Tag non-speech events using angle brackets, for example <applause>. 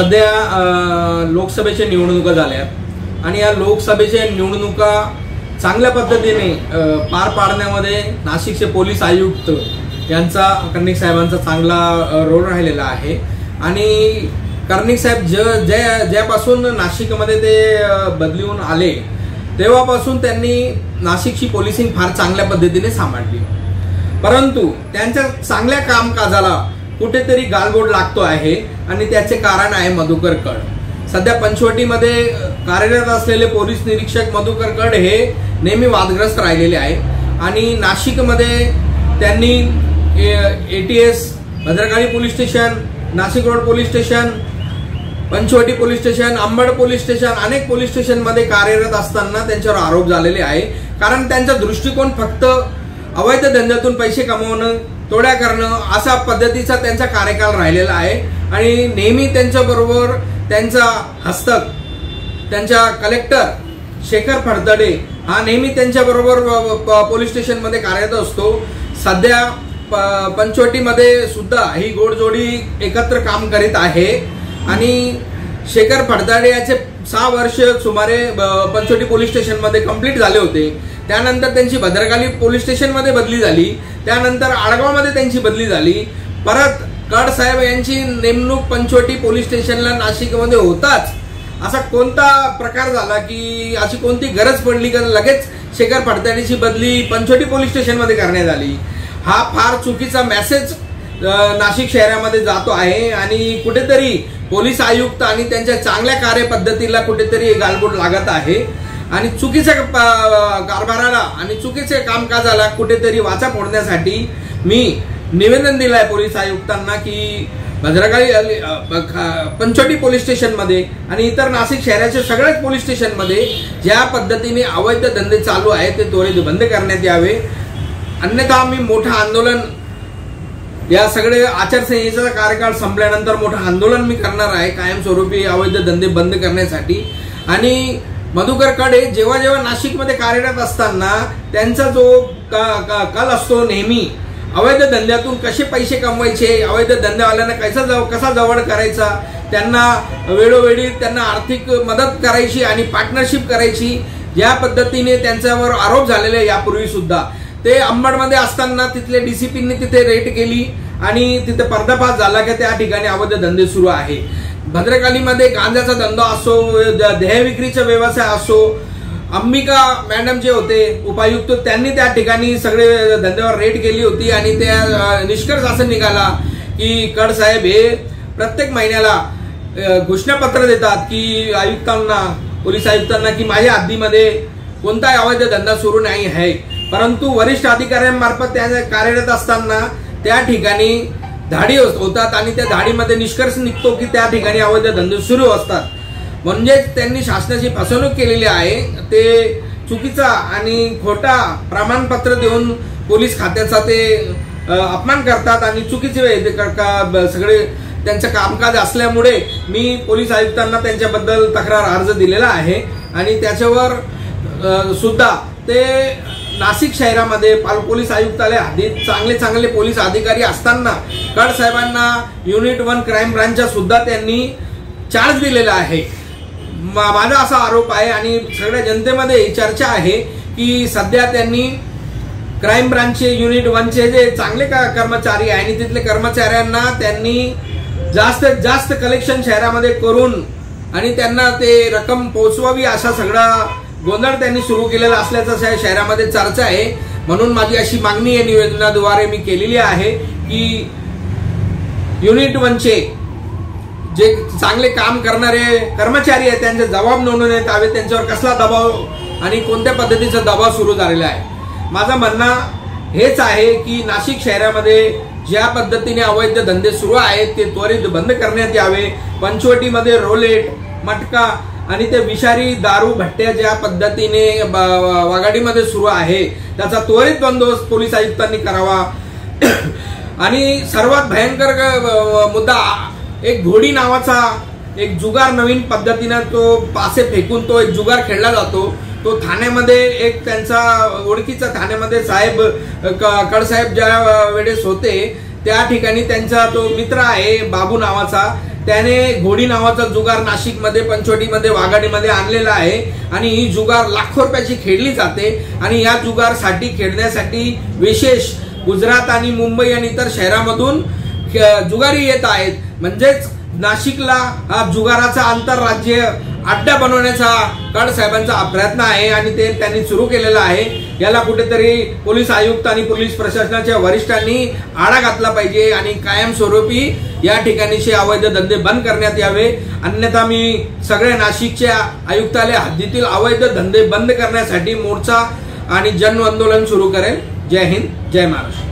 सध्या लोकसभेच्या निवडणुका झाल्या आणि या लोकसभेच्या निवडणुका चांगल्या पद्धतीने पार पाडण्यामध्ये नाशिकचे पोलीस आयुक्त यांचा कर्णिक साहेबांचा चांगला रोल राहिलेला आहे. आणि कर्णिक साहेब ज ज्या ज्यापासून नाशिकमध्ये ते बदलून आले तेव्हापासून त्यांनी नाशिकची पोलिसिंग फार चांगल्या पद्धतीने सांभाळली. परंतु त्यांच्या चांगल्या कामकाजाला कुठेतरी गालबोट लागतो आहे. आणि त्याचे कारण आहे मधुकर कड. सध्या पंचवटीमध्ये कार्यरत असलेले पोलीस निरीक्षक मधुकर कड हे नेहमी वादग्रस्त राहिलेले आहे. आणि नाशिकमध्ये त्यांनी A T S Bhadrakali police station Nashik road police station Panchavati police station Ambad police station अनेक पोलीस स्टेशनमध्ये कार्यरत असताना त्यांच्यावर आरोप झालेले आहे. कारण त्यांचा दृष्टिकोन फक्त अवैध धंद्यातून पैसे कमवणं तोड्या करणं असा पद्धतीचा त्यांचा कार्यकाल राहिलेला आहे. आणि नेहमी त्यांच्याबरोबर त्यांचा हस्तक त्यांच्या कलेक्टर शेखर फडतडे हा नेहमी त्यांच्याबरोबर पोलीस स्टेशनमध्ये कार्यरत असतो. सध्या प- पंचवटीमध्ये सुद्धा ही गोडजोडी एकत्र काम करीत आहे. आणि शेखर फडताडे याचे सहा वर्ष सुमारे ब- पंचवटी पोलीस स्टेशनमध्ये कंप्लीट झाले होते. त्यानंतर त्यांची भद्रकाली पोलीस स्टेशनमध्ये बदली झाली. त्यानंतर आडगावमध्ये त्यांची बदली झाली. परत कड साहेब यांची नेमणूक पंचवटी पोलीस स्टेशनला नाशिकमध्ये होताच. असा कोणता प्रकार झाला की अशी कोणती गरज पडली कारण लगेच शेखर फडताडीची बदली पंचवटी पोलीस स्टेशनमध्ये करण्यात आली. हा फार चुकीचा मेसेज नाशिक शहरामध्ये जातो आहे आणि कुठेतरी पोलीस आयुक्त आणि त्यांच्या चांगल्या कार्यपद्धतीला कुठेतरी गालबोट लागत आहे. आणि चुकीच्या कारभाराला आणि चुकीच्या कामकाजाला कुठेतरी वाचा फोडण्यासाठी मी निवेदन दिलं आहे पोलीस आयुक्तांना की भद्रकाळी पंचवटी पोलीस स्टेशनमध्ये आणि इतर नाशिक शहराच्या सगळ्याच पोलीस स्टेशनमध्ये ज्या पद्धतीने अवैध धंदे चालू आहेत ते त्वरित बंद करण्यात यावे. अन्यथा आम्ही मोठं आंदोलन या सगळे आचारसंहितेचा कार्यकाळ संपल्यानंतर मोठं आंदोलन मी करणार आहे कायमस्वरूपी अवैध धंदे बंद करण्यासाठी. आणि मधुकरकडे जेव्हा जेव्हा नाशिकमध्ये कार्यरत असताना त्यांचा जो क- क- कल असतो नेहमी अवैध धंद्यातून कसे पैसे कमवायचे? अवैध धंद्यावाल्यांना कसा जव कसा जवळ करायचा? त्यांना वेळोवेळी त्यांना आर्थिक मदत करायची आणि पार्टनरशिप करायची या पद्धतीने त्यांच्यावर आरोप झालेले आहे यापूर्वी सुद्धा. ते अंबडमध्ये असताना तिथले डीसीपींनी तिथे रेट केली आणि तिथे पर्दाफाश झाला की त्या ठिकाणी अवैध धंदे सुरू आहे. भद्रकालीमध्ये गांजाचा धंदा असो द- देहविक्रीचा व्यवसाय असो अंबिका मॅडम जे होते उपायुक्त त्यांनी त्या ठिकाणी सगळे धंद्यावर रेट केली होती आणि त्या निष्कर्ष असं निघाला की कड साहेब हे प्रत्येक महिन्याला घोषणापत्र देतात की आयुक्तांना पोलीस आयुक्तांना की माझ्या हद्दीमध्ये कोणताही अवैध धंदा सुरू नाही आहे. परंतु वरिष्ठ अधिकाऱ्यांमार्फत त्या कार्यरत असताना त्या ठिकाणी धाडी होतात आणि त्या धाडीमध्ये निष्कर्ष निघतो की त्या ठिकाणी अवैध धंदे सुरू असतात. म्हणजेच त्यांनी शासनाची फसवणूक केलेली आहे. ते चुकीचा आणि खोटा प्रमाणपत्र देऊन पोलीस खात्याचा ते अपमान करतात आणि चुकीचे का- ब- सगळे त्यांचं कामकाज असल्यामुळे मी पोलीस आयुक्तांना त्यांच्याबद्दल तक्रार अर्ज दिलेला आहे. आणि त्याच्यावर सुद्धा ते नाशिक शहरामध्ये पाल पोलीस आयुक्तालय हद्दीत चांगले चांगले पोलीस अधिकारी असताना कड साहेबांना युनिट वन क्राईम ब्रांचच्या सुद्धा त्यांनी चार्ज दिलेला आहे. माझा असा आरोप आहे आणि सगळ्या जनतेमध्ये चर्चा आहे की सध्या त्यांनी क्राईम ब्रांचचे युनिट वनचे जे चांगले का- कर्मचारी आहे आणि तिथले कर्मचाऱ्यांना त्यांनी जास्तीत जास्त कलेक्शन शहरामध्ये करून आणि त्यांना ते रक्कम पोचवावी असा सगळा गोंधळ त्यांनी सुरू केलेला असल्याचं शहरामध्ये चर्चा आहे. म्हणून माझी अशी मागणी या निवेदनाद्वारे मी केलेली आहे की युनिट वनचे जे चांगले काम करणारे कर्मचारी आहेत त्यांचे जबाब नोंदवण्यात यावे त्यांच्यावर कसला दबाव आणि कोणत्या पद्धतीचा दबाव सुरू झालेला आहे? माझं म्हणणं हेच आहे की नाशिक शहरामध्ये ज्या पद्धतीने अवैध धंदे सुरू आहेत ते त्वरित बंद करण्यात यावे. पंचवटीमध्ये रोलेट मटका आणि ते विषारी दारू भट्ट्या ज्या पद्धतीने ब- वाघाडीमध्ये सुरू आहे त्याचा त्वरित बंदोबस्त पोलीस आयुक्तांनी करावा. <coughs> आणि सर्वात भयंकर मुद्दा एक घोडी नावाचा एक जुगार नवीन पद्धतीनं तो पासे फेकून तो एक जुगार खेळला जातो. तो ठाण्यामध्ये एक त्यांचा ओळखीचा ठाण्यामध्ये साहेब क- कडसाहेब ज्या वेळेस होते त्या ठिकाणी त्यांचा तो मित्र आहे बाबू नावाचा. त्याने घोडी नावाचा जुगार नाशिकमध्ये पंचवटीमध्ये वाघाडीमध्ये आणलेला आहे आणि ही जुगार लाखो रुपयाची खेळली जाते आणि या जुगारसाठी खेळण्यासाठी विशेष गुजरात आणि मुंबई आणि इतर शहरामधून जुगारी येत आहेत. म्हणजेच नाशिकला हा जुगाराचा आंतरराज्य अड्डा बनवण्याचा कड साहेबांचा प्रयत्न आहे आणि ते त्यांनी सुरू केलेला आहे. याला कुठेतरी पोलीस आयुक्त आणि पोलीस प्रशासनाच्या वरिष्ठांनी आळा घातला पाहिजे आणि कायमस्वरूपी या ठिकाणीचे अवैध धंदे बंद करण्यात यावे. अन्यथा मी सगळ्या नाशिकच्या आयुक्तालय हद्दीतील अवैध धंदे बंद करण्यासाठी मोर्चा आणि जन आंदोलन सुरू करेल. जय हिंद जय महाराष्ट्र.